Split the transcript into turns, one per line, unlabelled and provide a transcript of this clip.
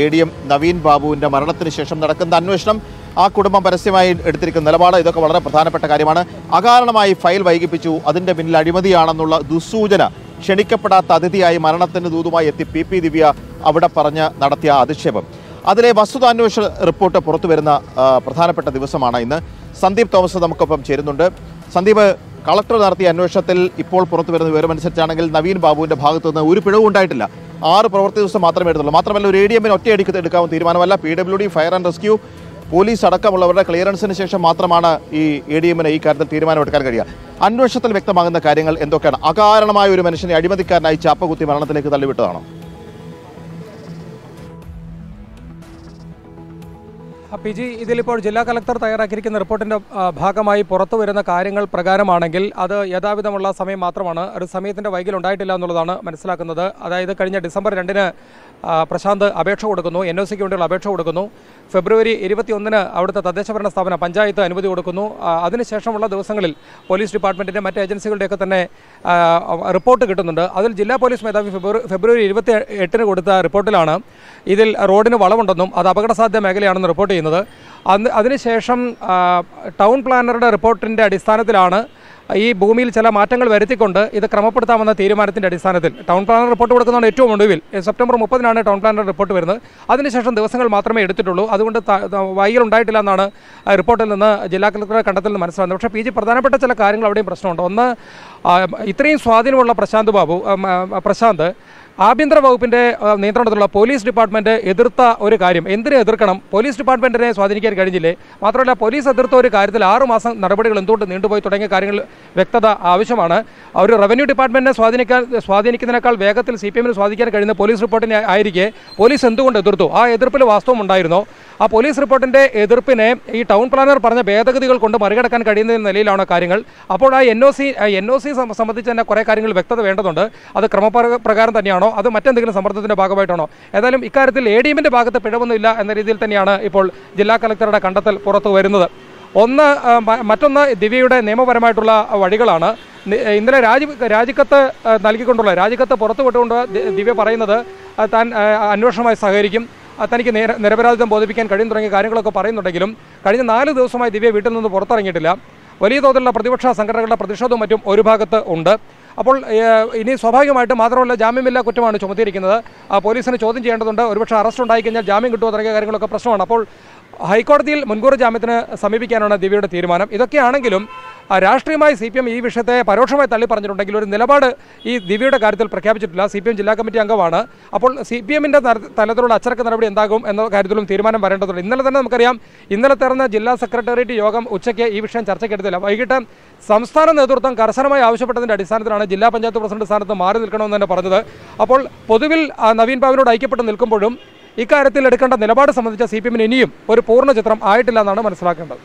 A D M Naveen ബാബുവിന്റെ മരണത്തിന് ശേഷം നടക്കുന്ന അന്വേഷണം ആ കുടുംബം പരസ്യമായി എടുത്തിരിക്കുന്ന നിലപാട് ഇതൊക്കെ വളരെ പ്രധാനപ്പെട്ട കാര്യമാണ്. അകാരണമായി ഫയൽ വൈകിപ്പിച്ചു. അതിന്റെ പിന്നിൽ അഴിമതിയാണെന്നുള്ള ദുസ്സൂചന ക്ഷണിക്കപ്പെടാത്ത അതിഥിയായി മരണത്തിന് ദൂതുമായി എത്തി പി പി ദിവ്യ അവിടെ പറഞ്ഞ് നടത്തിയ അധിക്ഷേപം. അതിലെ വസ്തുതാന്വേഷണ റിപ്പോർട്ട് പുറത്തു വരുന്ന പ്രധാനപ്പെട്ട ദിവസമാണ് ഇന്ന്. സന്ദീപ് തോമസ് നമുക്കൊപ്പം ചേരുന്നുണ്ട്. സന്ദീപ് കളക്ടർ നടത്തിയ അന്വേഷണത്തിൽ ഇപ്പോൾ പുറത്തു വരുന്ന വിവരമനുസരിച്ചാണെങ്കിൽ നവീൻ ബാബുവിന്റെ ഭാഗത്തുനിന്ന് ഒരു പിഴവും ഉണ്ടായിട്ടില്ല. ആറ് പ്രവൃത്തി ദിവസം മാത്രമേ എടുത്തുള്ളൂ. മാത്രമല്ല ഒരു എ ഡി എമ്മിന് ഒറ്റയടിക്ക് എടുക്കാവുന്ന തീരുമാനമല്ല. P W D fire and rescue police അടക്കമുള്ളവരുടെ ക്ലിയറൻസിന് ശേഷം മാത്രമാണ് ഈ എ ഡി എമ്മിന് ഈ കാര്യത്തിൽ തീരുമാനമെടുക്കാൻ കഴിയുക. അന്വേഷണത്തിൽ വ്യക്തമാകുന്ന കാര്യങ്ങൾ എന്തൊക്കെയാണ്? അകാരണമായ ഒരു മനുഷ്യനെ അഴിമതിക്കാരനായി ചാപ്പകുത്തി മരണത്തിലേക്ക് തള്ളിവിട്ടതാണോ?
പി ജി ഇതിലിപ്പോൾ ജില്ലാ കലക്ടർ തയ്യാറാക്കിയിരിക്കുന്ന റിപ്പോർട്ടിന്റെ ഭാഗമായി പുറത്തു വരുന്ന കാര്യങ്ങൾ പ്രകാരമാണെങ്കിൽ അത് യഥാവിധമുള്ള സമയം മാത്രമാണ് ഒരു സമയത്തിന്റെ വൈകൽ ഉണ്ടായിട്ടില്ല എന്നുള്ളതാണ് മനസ്സിലാക്കുന്നത്. അതായത് കഴിഞ്ഞ ഡിസംബർ രണ്ടിന് പ്രശാന്ത് അപേക്ഷ കൊടുക്കുന്നു എൻ ഒ സിക്ക് വേണ്ടിയുള്ള അപേക്ഷ കൊടുക്കുന്നു. ഫെബ്രുവരി ഇരുപത്തിയൊന്നിന് അവിടുത്തെ തദ്ദേശഭരണ സ്ഥാപന പഞ്ചായത്ത് അനുമതി കൊടുക്കുന്നു. അതിനുശേഷമുള്ള ദിവസങ്ങളിൽ പോലീസ് ഡിപ്പാർട്ട്മെന്റിന്റെ മറ്റ് ഏജൻസികളുടെയൊക്കെ തന്നെ റിപ്പോർട്ട് കിട്ടുന്നുണ്ട്. അതിൽ ജില്ലാ പോലീസ് മേധാവി ഫെബ്രുവരി ഫെബ്രുവരി ഇരുപത്തി എട്ടിന് കൊടുത്ത റിപ്പോർട്ടിലാണ്. ഇതിൽ റോഡിന് വളവുണ്ടെന്നും അത് അപകടസാധ്യ മേഖലയാണെന്ന് റിപ്പോർട്ട് ചെയ്യുന്നത്. അന്ന് അതിനുശേഷം ടൗൺ പ്ലാനറുടെ റിപ്പോർട്ടിന്റെ അടിസ്ഥാനത്തിലാണ് ഈ ഭൂമിയിൽ ചില മാറ്റങ്ങൾ വരുത്തിക്കൊണ്ട് ഇത് ക്രമപ്പെടുത്താമെന്ന തീരുമാനത്തിന്റെ അടിസ്ഥാനത്തിൽ ടൗൺ പ്ലാനർ റിപ്പോർട്ട് കൊടുക്കുന്നതാണ് ഏറ്റവും ഒടുവിൽ. സെപ്റ്റംബർ മുപ്പതിനാണ് ടൗൺ പ്ലാനർ റിപ്പോർട്ട് വരുന്നത്. അതിനുശേഷം ദിവസങ്ങൾ മാത്രമേ എടുത്തിട്ടുള്ളൂ. അതുകൊണ്ട് വൈകൽ ഉണ്ടായിട്ടില്ല എന്നാണ് റിപ്പോർട്ടിൽ നിന്ന് ജില്ലാ കളക്ടറുടെ കണ്ടെത്തൽ നിന്ന് മനസ്സിലാകുന്നത്. പക്ഷേ പി ജി പ്രധാനപ്പെട്ട ചില കാര്യങ്ങൾ അവിടെയും പ്രശ്നമുണ്ട്. ഒന്ന് ഇത്രയും സ്വാധീനമുള്ള പ്രശാന്ത് ബാബു പ്രശാന്ത് ആഭ്യന്തര വകുപ്പിന്റെ നിയന്ത്രണത്തിലുള്ള പോലീസ് ഡിപ്പാർട്ട്മെന്റ് എതിർത്ത ഒരു കാര്യം. എന്തിനെ എതിർക്കണം? പോലീസ് ഡിപ്പാർട്ട്മെന്റിനെ സ്വാധീനിക്കാൻ കഴിഞ്ഞില്ലേ? മാത്രമല്ല പോലീസ് എതിർത്ത ഒരു കാര്യത്തിൽ ആറ് മാസം നടപടികൾ എന്തുകൊണ്ട് നീണ്ടുപോയി തുടങ്ങിയ കാര്യങ്ങൾ വ്യക്തത ആവശ്യമാണ്. ഒരു റവന്യൂ ഡിപ്പാർട്ട്മെന്റിനെ സ്വാധീനിക്കാൻ സ്വാധീനിക്കുന്നതിനേക്കാൾ വേഗത്തിൽ സി പി എമ്മിന് സ്വാധീനിക്കാൻ കഴിയുന്ന പോലീസ് റിപ്പോർട്ടിനെ ആയിരിക്കെ പോലീസ് എന്തുകൊണ്ട് എതിർത്തു? ആ എതിർപ്പിൽ വാസ്തവം ഉണ്ടായിരുന്നോ. ആ പോലീസ് റിപ്പോർട്ടിന്റെ എതിർപ്പിനെ ഈ ടൗൺ പ്ലാനർ പറഞ്ഞ ഭേദഗതികൾ കൊണ്ട് മറികടക്കാൻ കഴിയുന്ന നിലയിലാണ് കാര്യങ്ങൾ. അപ്പോൾ ആ N O C N O C സംബന്ധിച്ച് തന്നെ കുറേ കാര്യങ്ങൾ വ്യക്തത വേണ്ടതുണ്ട്. അത് ക്രമപ്രകാരം തന്നെയാണോ. അത് മറ്റെന്തെങ്കിലും സമ്മർദ്ദത്തിന്റെ ഭാഗമായിട്ടാണോ? ഏതായാലും ഇക്കാര്യത്തിൽ എ ഡി എമ്മിന്റെ ഭാഗത്ത് പിഴവൊന്നുമില്ല എന്ന രീതിയിൽ തന്നെയാണ് ഇപ്പോൾ ജില്ലാ കളക്ടറുടെ കണ്ടെത്തൽ പുറത്തു വരുന്നത്. ഒന്ന് മറ്റൊന്ന് ദിവ്യയുടെ നിയമപരമായിട്ടുള്ള വഴികളാണ്. ഇന്നലെ രാജി രാജിക്കത്ത് നൽകിക്കൊണ്ടുള്ള രാജിക്കത്ത് പുറത്തു വിട്ടുകൊണ്ട് ദിവ്യ പറയുന്നത് താൻ അന്വേഷണമായി സഹകരിക്കും. തനിക്ക് നേര നിരപരാധിത്വം ബോധിപ്പിക്കാൻ കഴിയും തുടങ്ങിയ കാര്യങ്ങളൊക്കെ പറയുന്നുണ്ടെങ്കിലും കഴിഞ്ഞ നാല് ദിവസമായി ദിവ്യ വീട്ടിൽ നിന്ന് പുറത്തിറങ്ങിയിട്ടില്ല. വലിയ തോതിലുള്ള പ്രതിപക്ഷ സംഘടനകളുടെ പ്രതിഷേധവും മറ്റും ഒരു ഭാഗത്ത് ഉണ്ട്. അപ്പോൾ ഇനി സ്വാഭാവികമായിട്ട് മാത്രമല്ല ജാമ്യമില്ലാ കുറ്റമാണ് ചുമത്തിയിരിക്കുന്നത്. പോലീസിനെ ചോദ്യം ചെയ്യേണ്ടതുണ്ട്. ഒരുപക്ഷെ അറസ്റ്റ് ഉണ്ടായിക്കഴിഞ്ഞാൽ ജാമ്യം കിട്ടുമോ തുടങ്ങിയ കാര്യങ്ങളൊക്കെ പ്രശ്നമാണ്. അപ്പോൾ ഹൈക്കോടതിയിൽ മുൻകൂർ ജാമ്യത്തിന് സമീപിക്കാനാണ് ദിവ്യയുടെ തീരുമാനം. ഇതൊക്കെയാണെങ്കിലും രാഷ്ട്രീയമായി സി പി എം ഈ വിഷയത്തെ പരോക്ഷമായി തള്ളി ഒരു നിലപാട് ഈ ദിവ്യയുടെ കാര്യത്തിൽ പ്രഖ്യാപിച്ചിട്ടില്ല. സി പി എം ജില്ലാ കമ്മിറ്റി അംഗമാണ്. അപ്പോൾ സി പി എമ്മിന്റെ തലത്തിലുള്ള അച്ചടക്ക നടപടി എന്താകും എന്ന കാര്യത്തിലും തീരുമാനം വരേണ്ടതുണ്ട്. ഇന്നലെ തന്നെ നമുക്കറിയാം ഇന്നലെ ചേർന്ന ജില്ലാ സെക്രട്ടേറിയറ്റ് യോഗം ഉച്ചയ്ക്ക് ഈ വിഷയം ചർച്ചയ്ക്കെടുത്തില്ല. വൈകിട്ട് സംസ്ഥാന നേതൃത്വം കർശനമായി ആവശ്യപ്പെട്ടതിന്റെ അടിസ്ഥാനത്തിലാണ് ജില്ലാ പഞ്ചായത്ത് പ്രസിഡന്റ് സ്ഥാനത്ത് മാറി നിൽക്കണമെന്ന് തന്നെ പറഞ്ഞത്. അപ്പോൾ പൊതുവിൽ നവീൻ ബാബുവിനോട് ഐക്യപ്പെട്ട് നിൽക്കുമ്പോഴും ഇക്കാര്യത്തിൽ എടുക്കേണ്ട നിലപാട് സംബന്ധിച്ച സി പി എമ്മിന് ഇനിയും ഒരു പൂർണ ചിത്രം ആയിട്ടില്ല എന്നാണ് മനസ്സിലാക്കേണ്ടത്.